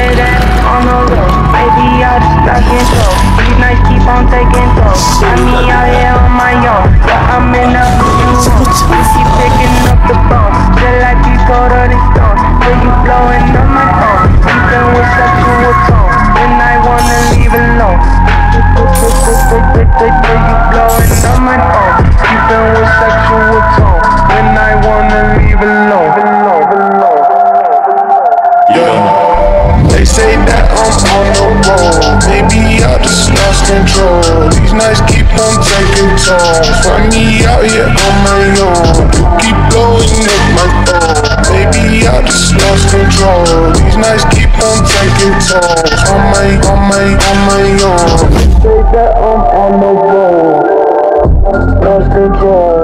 say that on the low. Baby, I just got control. These nights keep on taking toll. Got me out here on my own. Yeah, I'm in the new home. We keep picking up the phone. Feel like you colder than stone. When you blowing up my phone. Even with sexual tone. When I wanna leave alone. When you blowing up my phone. Even with sexual tone. When I wanna leave alone. alone, cold Maybe I just lost control. These nights keep on taking tolls Find me out here on my own. You keep blowing up my phone. Maybe I just lost control. These nights keep on taking tolls On my, on my, on my own. They Say that I'm on the road Lost control.